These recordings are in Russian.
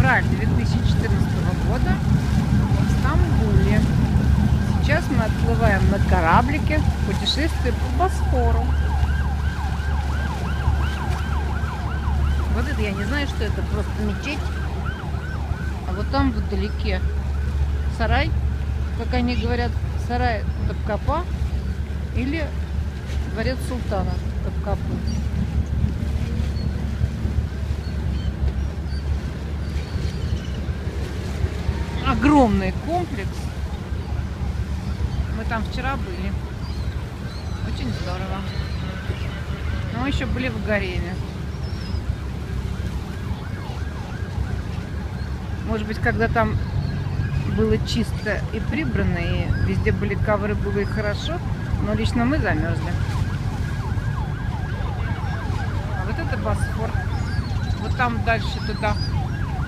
Февраль 2014 года в Стамбуле. Сейчас мы отплываем на кораблике в путешествие по Босфору. Вот это я не знаю, что это, просто мечеть. А вот там вдалеке сарай, как они говорят, сарай Топкапа или дворец султана Топкапы. Огромный комплекс. Мы там вчера были. Очень здорово. Но мы еще были в Гареме. Может быть, когда там было чисто и прибрано, и везде были ковры, было и хорошо, но лично мы замерзли. А вот это Босфор. Вот там дальше туда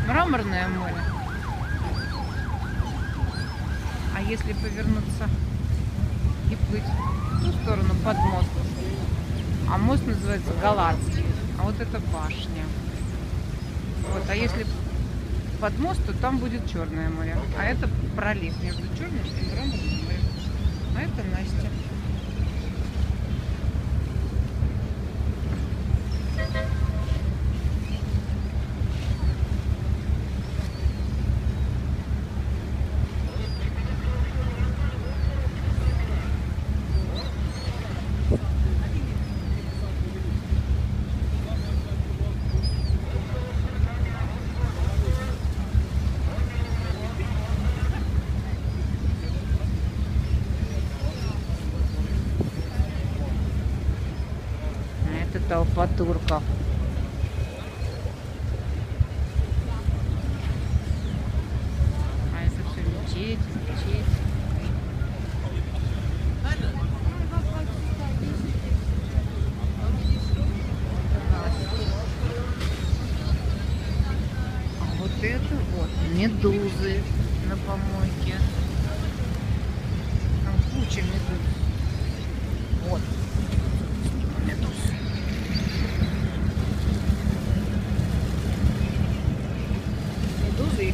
мраморное море. А если повернуться и плыть в ту сторону под мост, а мост называется Галатский, а вот это башня. Вот, а если под мост, то там будет Черное море. А это пролив между Черным и Мраморным морем. А это Настя. А турков. А это все мечеть, мечеть. А вот это вот медузы на помойке. Там куча медуз. Вот. Медуз.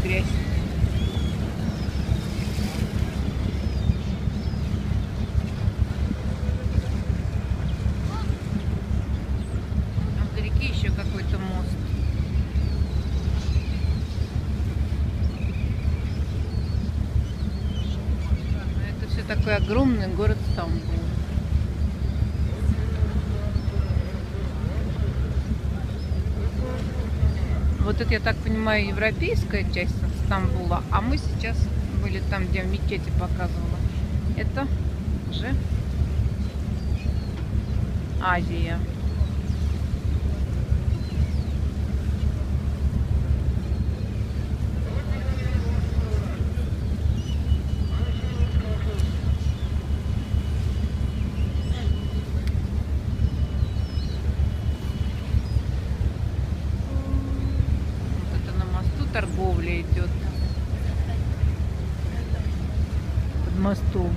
Грязь. Еще какой-то мост. Это все такой огромный город Стамбул. Вот это, я так понимаю, европейская часть Стамбула, а мы сейчас были там, где в мечети показывала. Это же Азия. Вот это на мосту торговля идет. Под мосту.